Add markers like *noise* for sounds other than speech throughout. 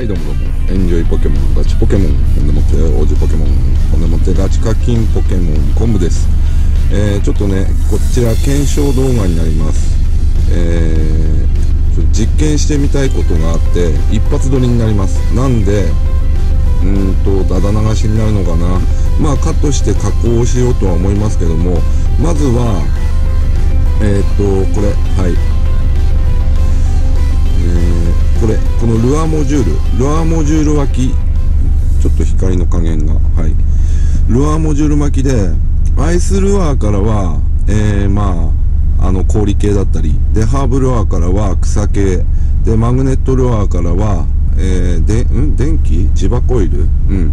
はいどうもどうもエンジョイポケモンガチポケモンほんでもって王子ポケモンほんでもってガチ課金ポケモンコンブです。えー、ちょっとねこちら検証動画になります。えー、実験してみたいことがあって一発撮りになります。なんでうんとだだ流しになるのかな。まあカットして加工しようとは思いますけどもまずはえー、っとこれはい。えー、これこのルアーモジュール。ルアーモジュール脇ちょっと光の加減がはい。ルアーモジュール巻きでアイスルアーからはえー、まああの氷系だったりでハーブルアーからは草系。でマグネットルアーからはえー、でん？電気？磁場コイル？うん。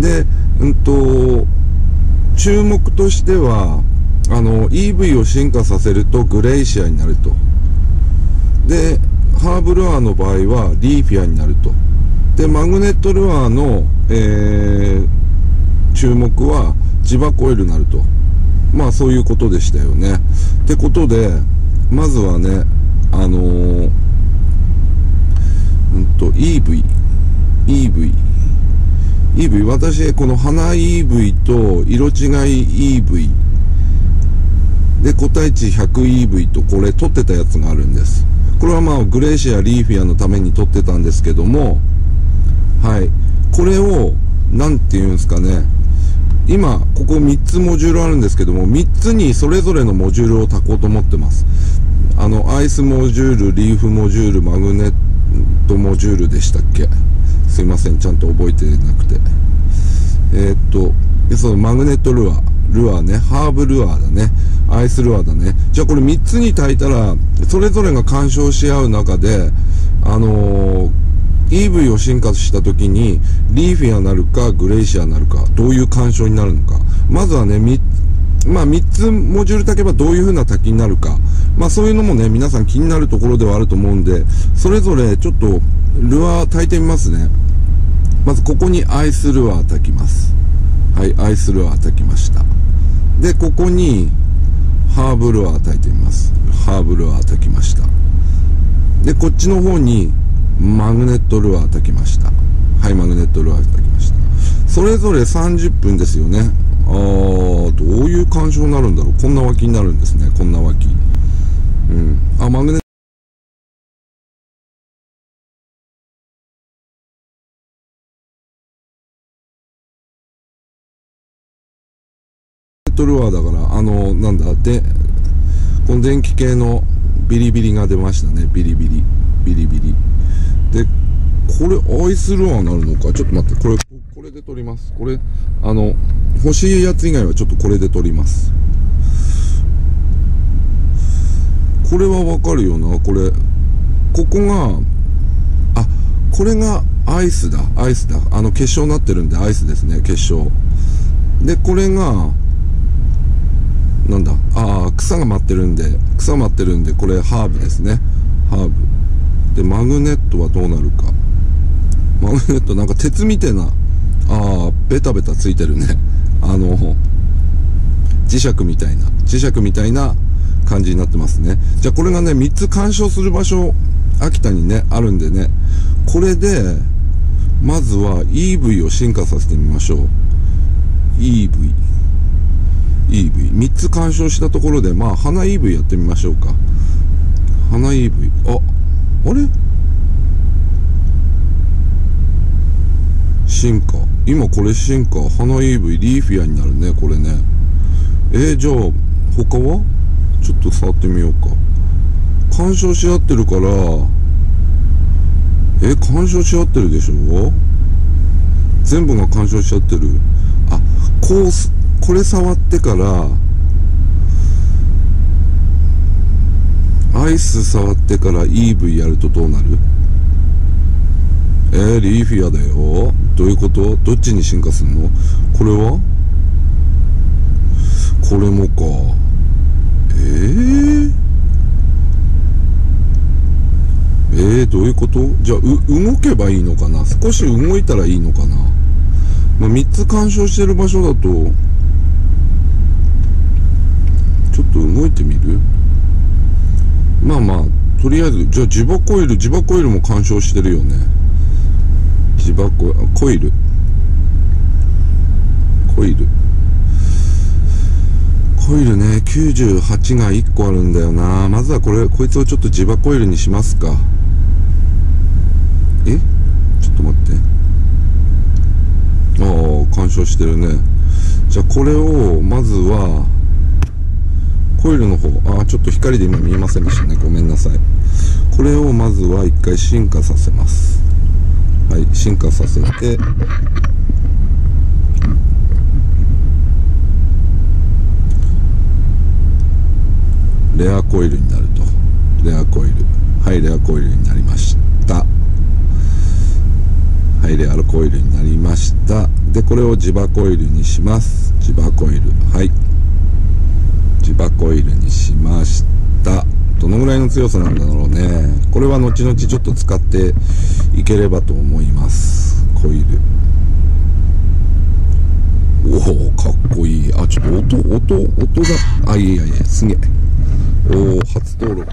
でうんと注目としてはあの EV を進化させるとグレイシアになると。でハーブルアーの場合はリーフィアになると。でマグネットルアーの、えー、注目は磁場コイルになると。まあそういうことでしたよね。ってことでまずはねあのー、うんと EV EV EV 私この花 EV と色違い EV で個体値 100EV とこれ取ってたやつがあるんです。これはまあグレーシアリーフィアのために取ってたんですけどもはい。これを何て言うんですかね。今ここ3つモジュールあるんですけども3つにそれぞれのモジュールを炊こうと思ってます。あのアイスモジュールリーフモジュールマグネットモジュールでしたっけ？すいません。ちゃんと覚えてなくて。えー、っとそのマグネットルアー。ルアーねハーブルアーだねアイスルアーだね。じゃあこれ3つに炊いたらそれぞれが干渉し合う中であのー、EV を進化した時にリーフィアなるかグレイシアなるかどういう干渉になるのか。まずはねまあ3つモジュール炊けばどういう風な炊きになるか。まあそういうのもね皆さん気になるところではあると思うんでそれぞれちょっとルアー炊いてみますね。まずここにアイスルアー炊きます。はいアイスルアー炊きました。でここにハーブルアー炊いてみます。ハーブルアー炊きました。でこっちの方にマグネットルアー炊きました。はいマグネットルアー炊きました。それぞれ30分ですよね。ああどういう干渉になるんだろう。こんな脇になるんですね。こんな脇トルアーだからあのなんだでこの電気系のビリビリが出ましたね。ビリビリ。ビリビリ。でこれアイスルアーなるのか？ちょっと待ってこれこれで撮ります。これあの欲しいやつ以外はちょっとこれで撮ります。これはわかるよな。これここがあこれがアイスだ。アイスだ。あの結晶になってるんでアイスですね結晶。でこれが草が舞ってるんで草舞ってるんでこれハーブですね。ハーブ。でマグネットはどうなるか。マグネットなんか鉄みたいなああベタベタついてるね。あの磁石みたいな磁石みたいな感じになってますね。じゃあこれがね3つ干渉する場所秋田にねあるんでね。これでまずは EV を進化させてみましょう。EV EV3 つ干渉したところでまあ花 EV やってみましょうか。花 EV ああれ？進化。今これ進化。花 EV リーフィアになるねこれね。えー、じゃあ他は？ちょっと触ってみようか。干渉し合ってるから。え干渉し合ってるでしょ？全部が干渉し合ってる。あこうこれ触ってからアイス触ってから EV やるとどうなる？えー、リーフィアだよ。どういうこと？どっちに進化するの？これは？これもか。えー、えー、どういうこと？じゃあ動けばいいのかな？少し動いたらいいのかな？まあ、3つ干渉してる場所だとちょっと動いてみる？まあまあとりあえずじゃあ磁場コイル磁場コイルも干渉してるよね。地場ココイル？コイル。コイルね98が1個あるんだよな。まずはこれこいつをちょっと地場コイルにしますか。え？ちょっと待って。ああ干渉してるね。じゃあこれをまずはコイルの方あちょっと光で今見えませんでしたね。ごめんなさい。これをまずは一回進化させます。はい進化させて。レアコイルになると。レアコイル。はいレアコイルになりました。はいレアコイルになりました。でこれを磁場コイルにします。磁場コイル。はい。磁場コイルにしました。どのぐらいの強さなんだろうね。これは後々ちょっと使っていければと思います。コイル。おおかっこいい。あちょっと音音音があいやいやいやすげえ。おお初登録。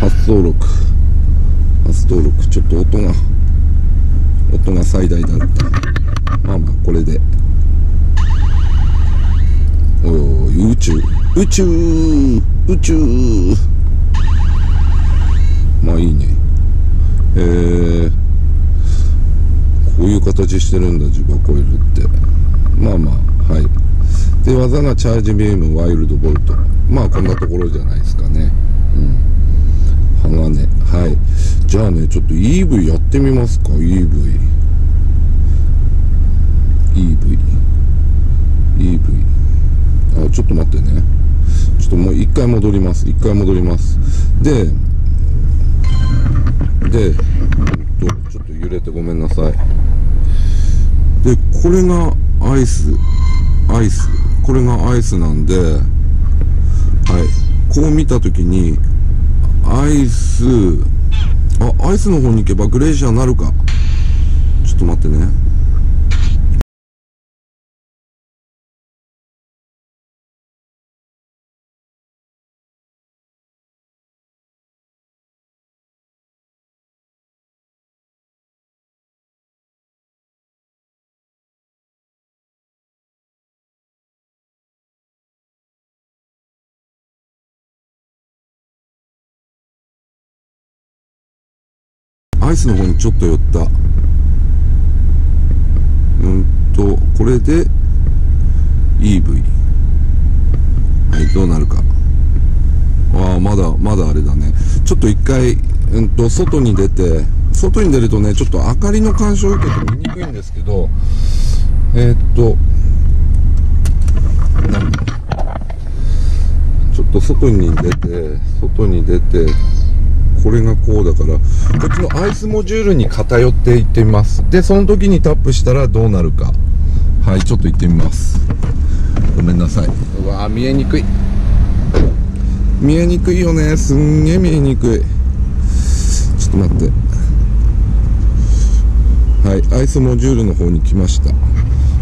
初登録。初登録。ちょっと音が音が最大だった。まあまあこれで。宇宙。宇宙。宇宙。まあいいね。えー、こういう形してるんだ磁場コイルって。まあまあはい。で技がチャージビームワイルドボルト。まあこんなところじゃないですかね。うん。鋼はい。じゃあねちょっと EV やってみますか EV EV EV あちょっと待ってね。ちょっともう一回戻ります。一回戻ります。ででちょっと揺れてごめんなさい。でこれがアイスアイスこれがアイスなんではい。こう見た時にアイスあアイスの方に行けばグレーシアになるか。ちょっと待ってね。イスの方にちょっと寄った。うんとこれで EV はいどうなるか。ああまだまだあれだね。ちょっと一回うんと外に出て外に出るとねちょっと明かりの干渉を受けて見にくいんですけどえー、っとちょっと外に出て外に出てこれがこうだからこっちのアイスモジュールに偏っていってみます。でその時にタップしたらどうなるか。はいちょっと行ってみます。ごめんなさい。うわ見えにくい。見えにくいよね。すんげえ見えにくい。ちょっと待って。はいアイスモジュールの方に来ました。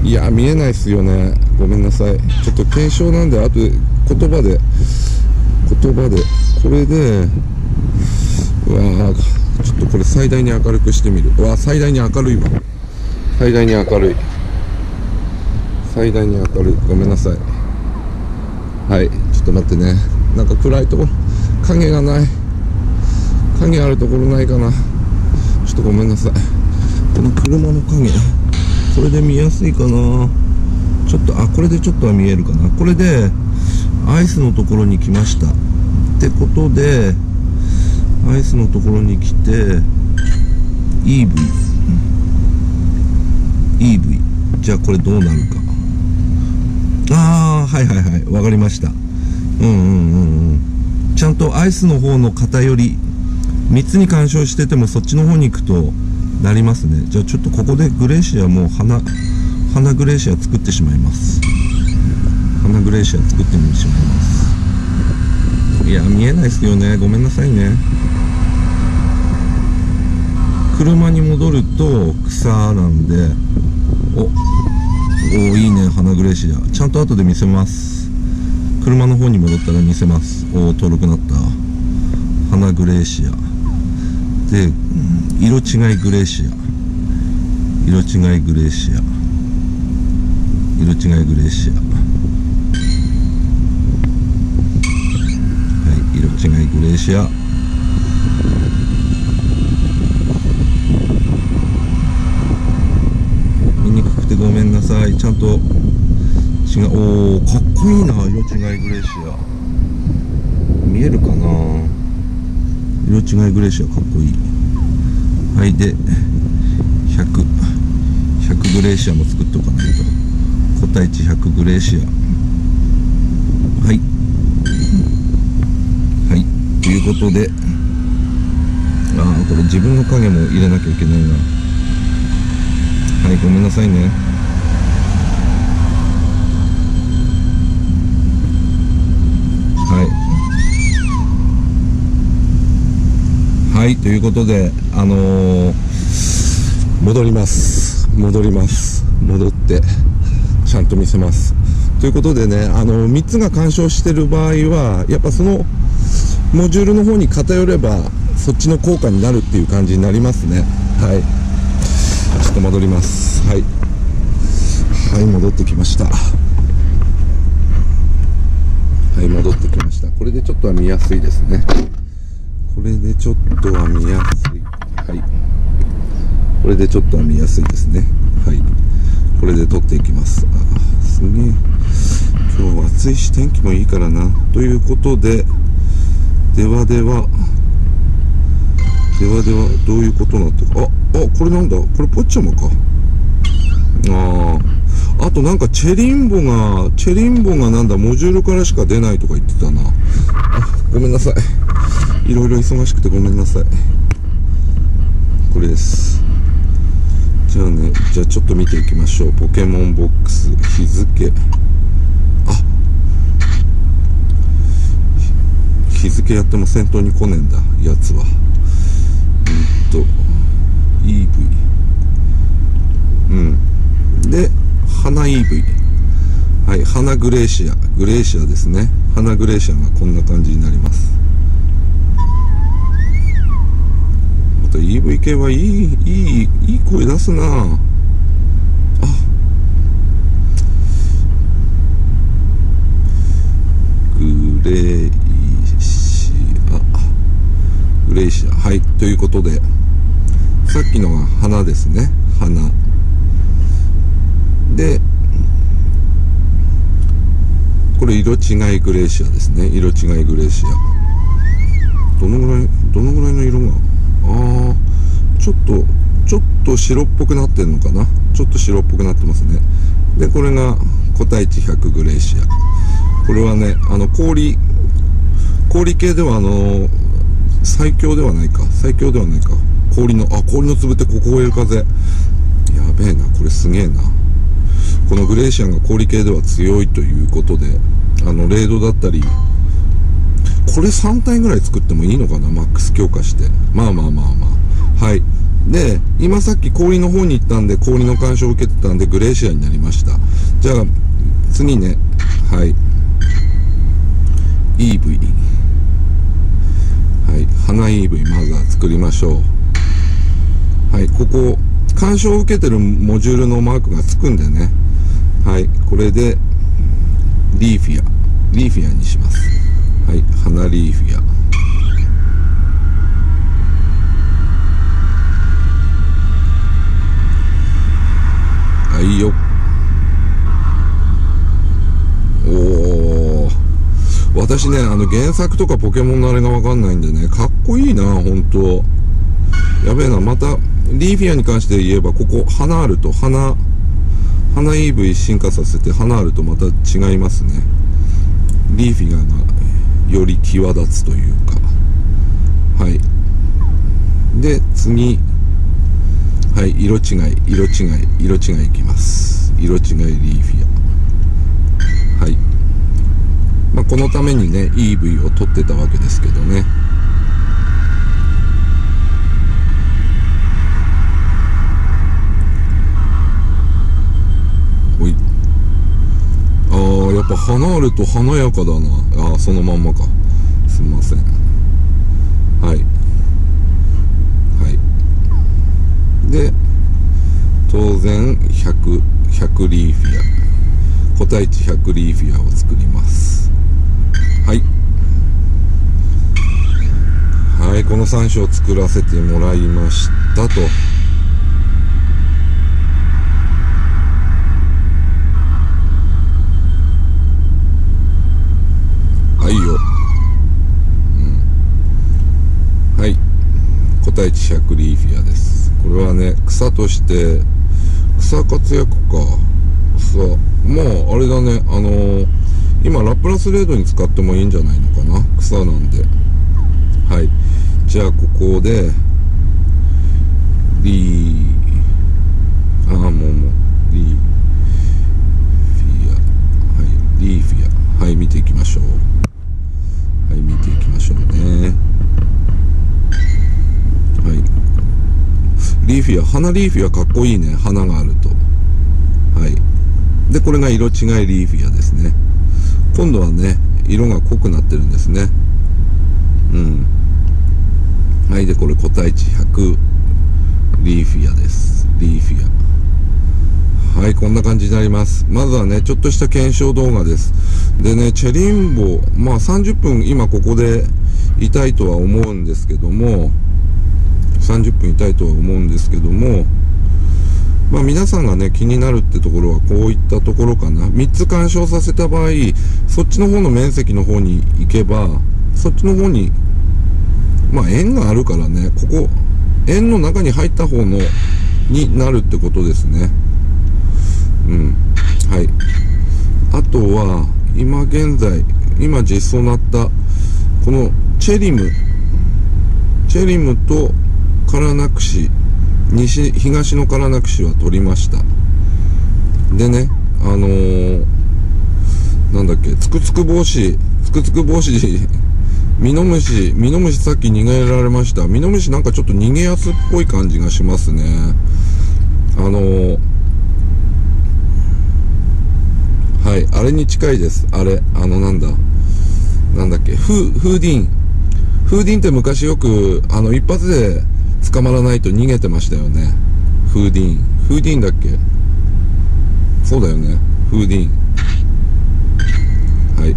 いや見えないっすよね。ごめんなさい。ちょっと検証なんであと言葉で言葉で。これでうわちょっとこれ最大に明るくしてみる。うわ最大に明るいわ。最大に明るい。最大に明るい。ごめんなさい。はいちょっと待ってね。なんか暗いところ影がない。影あるところないかな。ちょっとごめんなさい。この車の影これで見やすいかな。ちょっとあこれでちょっとは見えるかな。これでアイスのところに来ました。ってことでアイスのところに来て EV EV じゃあこれどうなるか。ああはいはいはい。わかりました。うんうんうんうん。ちゃんとアイスの方の偏り3つに干渉しててもそっちの方に行くとなりますね。じゃあちょっとここでグレーシアもう花花グレーシア作ってしまいます。花グレーシア作ってみてしまいます。いや見えないですよね。ごめんなさいね。車に戻ると草なんでおおいいね花グレーシアちゃんと後で見せます。車の方に戻ったら見せます。おお登録なった。花グレーシアで色違いグレーシア色違いグレーシア色違いグレーシアはい色違いグレーシアてごめんなさい。ちゃんと違うおーかっこいいな色違いグレーシア。見えるかな？色違いグレーシアかっこいい。はいで100 100グレーシアも作っておかないと。個体値100グレーシア。はい。はいということで。ああこれ自分の影も入れなきゃいけないな。はいごめんなさいね。はい。はいということであのー、戻ります。戻ります。戻ってちゃんと見せます。ということでねあの3つが干渉してる場合はやっぱそのモジュールの方に偏ればそっちの効果になるっていう感じになりますね。はいっと戻ります。はい。はい戻ってきました。はい戻ってきました。これでちょっとは見やすいですね。これでちょっとは見やすい。はい。これでちょっとは見やすいですね。はい。これで撮っていきます。あすげえ。今日は暑いし天気もいいからな。ということでではでは。ではではどういうことなってるああこれなんだ。これポッチャマか。あああとなんかチェリンボがチェリンボがなんだ。モジュールからしか出ないとか言ってたな。あごめんなさい。いろいろ忙しくてごめんなさい。これです。じゃあねじゃあちょっと見ていきましょう。ポケモンボックス日付。あ。日付やっても先頭に来ねえんだやつは。う EV うん。で花 EV はい花グレーシア。グレーシアですね。花グレーシアがこんな感じになります。また EV 系はいいいいいい声出すな。あ。グレーシア。グレーシア。はいということで。さっきのが花ですね。花。でこれ色違いグレーシアですね。色違いグレーシア。どのぐらいどのぐらいの色が？ああちょっとちょっと白っぽくなってんのかな？ちょっと白っぽくなってますね。でこれが個体値100グレーシア。これはねあの氷氷系ではあの最強ではないか。最強ではないか。氷のあ氷の粒ってここをえる風。やべえなこれすげえな。このグレーシアンが氷系では強いということであのレードだったりこれ3体ぐらい作ってもいいのかなマックス強化して。まあまあまあまあ。はい。で今さっき氷の方に行ったんで氷の干渉を受けてたんでグレーシアになりました。じゃあ次ね。はい。EV はい。花 EV まずは作りましょう。いここ干渉を受けてるモジュールのマークがつくんでね。はいこれでリーフィア。リーフィアにします。はい花リーフィア。はいよおお私ねあの原作とかポケモンのあれがわかんないんでねかっこいいな本当やべえなまたリーフィアに関して言えばここ花あると花花 EV 進化させて花あるとまた違いますね。リーフィアがより際立つというか。はい。で次。はい色違い色違い色違いいきます。色違いリーフィア。はい。まあこのためにね EV を取ってたわけですけどねほいやっぱ花あると華やかだな。あそのまんまか。すみません。はい。はい。で当然 100, 100リーフィア。個体値100リーフィアを作ります。はい。はいこの3種を作らせてもらいましたとはいよ、うん、はい個体値100リーフィアです。これはね草として草活躍か。草もうあれだね。あのー、今ラプラスレードに使ってもいいんじゃないのかな？草なんで。はい。じゃあここでリーああもうもうリーフィアはいリーフィアはい見ていきましょうはい見ていきましょうねはいリーフィア花リーフィアかっこいいね。花があると。はい。でこれが色違いリーフィアですね。今度はね色が濃くなってるんですね。うん。はい。でこれ個体値100リーフィアです。リーフィアはい。こんな感じになります。まずはねちょっとした検証動画です。でねチェリンボまあ30分今ここでいたいとは思うんですけども。30分いたいとは思うんですけどもまあ皆さんがね気になるってところはこういったところかな。3つ干渉させた場合そっちの方の面積の方に行けばそっちの方にまあ円があるからねここ円の中に入った方のになるってことですね。うん。はい。あとは今現在今実装なったこのチェリム。チェリムとカラナクシ西東のカラナクシは取りました。でねあのー、なんだっけつくつく帽子つくつく帽子 *laughs* ミノムシミノムシさっき逃げられました。ミノムシなんかちょっと逃げやすっぽい感じがしますね。あのー、はいあれに近いです。あれあのなんだなんだっけフフーディン。フーディンって昔よくあの一発で捕まらないと逃げてましたよね。フーディーン。フーディーンだっけ？そうだよね。フーディーン。はい。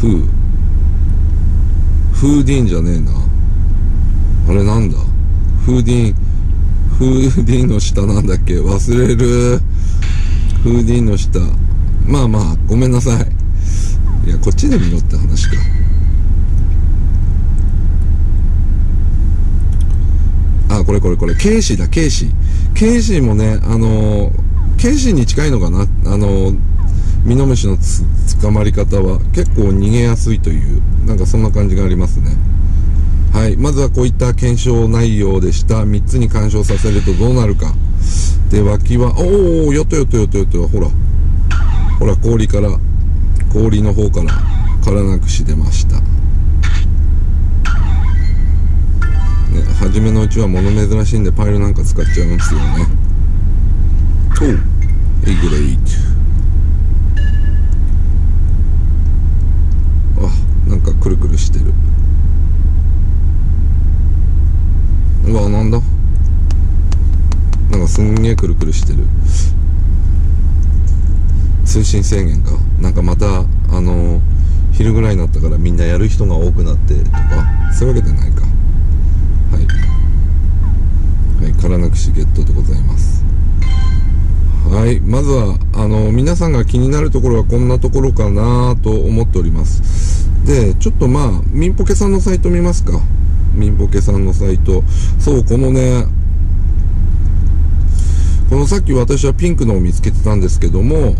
フー。フーディーンじゃねえな。あれなんだ？フーディン。フーディンの下なんだっけ？忘れる。フーディーンの下。まあまあごめんなさい。いやこっちで見ろって話か。あこれこれこれケイシーだケイシー。ケイシーもねあのケイシーに近いのかな？あのミノムシの捕まり方は結構逃げやすいというなんかそんな感じがありますね。はい。まずはこういった検証内容でした。3つに干渉させるとどうなるか。で脇はおおやったやったやったやった。ほら。ほら氷から氷の方からからなくし出ました。ね、初めのうちは物珍しいんでパイルなんか使っちゃうんですよね。と。エグレイト。あなんかくるくるしてる。うわなんだ？なんかすんげえくるくるしてる。通信制限か。なんかまたあの昼ぐらいになったからみんなやる人が多くなってとかそういうわけじゃないかはいはいからなくしゲットでございます。はい。まずはあの皆さんが気になるところはこんなところかなと思っております。でちょっとまあ民ポケさんのサイト見ますか。民ポケさんのサイト。そうこのねこのさっき私はピンクのを見つけてたんですけども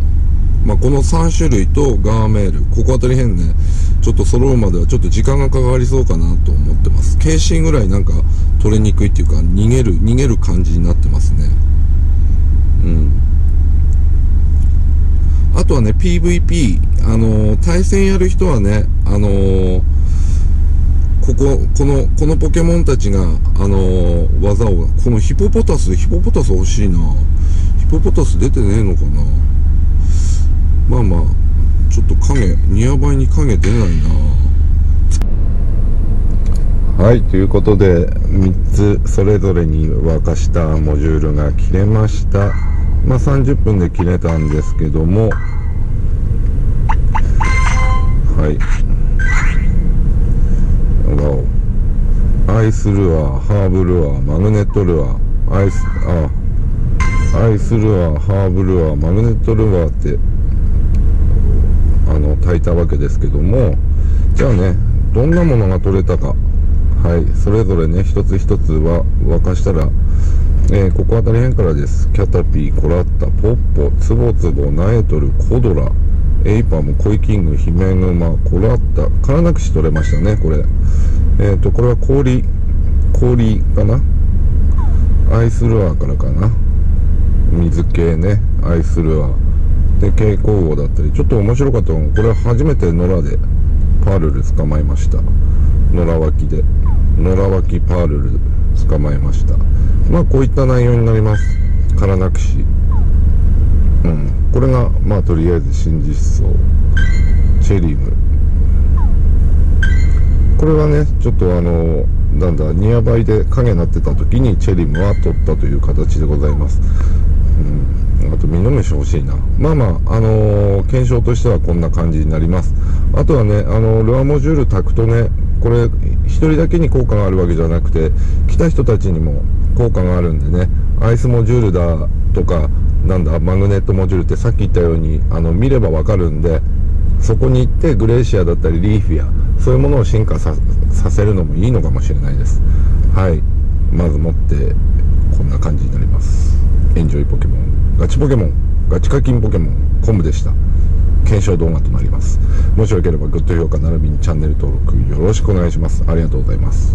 まあ、この3種類とガーメール。ここあたり辺ね。ちょっと揃うまではちょっと時間がかかりそうかなと思ってます。軽心ぐらいなんか取れにくいっていうか逃げる逃げる感じになってますね。うん。あとはね PVP あのー、対戦やる人はねあのー、こここのこのポケモンたちがあのー、技をこのヒポポタスヒポポタス欲しいな。ヒポポタス出てねえのかな。まあまあちょっと影ニアバイに影出ないな。はいということで3つそれぞれに沸かしたモジュールが切れました。まあ30分で切れたんですけども。はい。アイスルアーハーブルアーマグネットルアー。アイスあアイスルアーハーブルアーマグネットルアーっての炊いたわけですけどもじゃあねどんなものが取れたか。はいそれぞれね一つ一つは沸かしたらえー、ここあたり辺からです。キャタピーコラッタポッポツボツボナエトルコドラエイパムコイキングヒメグマコラッタからなくし取れましたねこれ。えっ、ー、とこれは氷氷かな？アイスルアーからかな？水系ねアイスルアー。で蛍光号だったりちょっと面白かったのこれは初めて野良でパールル捕まえました。野良脇で。野良脇パールル捕まえました。まあこういった内容になります。からなくしうん。これがまあとりあえず真実層チェリム。これはねちょっとあのなんだニアバイで影になってた時にチェリムは取ったという形でございます。うん。あとミノムシ欲しいな。まあまああのー、検証としてはこんな感じになります。あとはねあのルアモジュール炊くとねこれ1人だけに効果があるわけじゃなくて来た人たちにも効果があるんでね。アイスモジュールだとかなんだマグネットモジュールってさっき言ったようにあの見ればわかるんでそこに行ってグレーシアだったりリーフィアそういうものを進化させるのもいいのかもしれないです。はい。まず持ってこんな感じになります。エンジョイポケモン。ガチポケモンガチ課金ポケモンコムでした。検証動画となります。もしよければグッド評価並びにチャンネル登録よろしくお願いします。ありがとうございます。